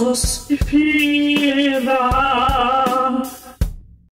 If y piedad.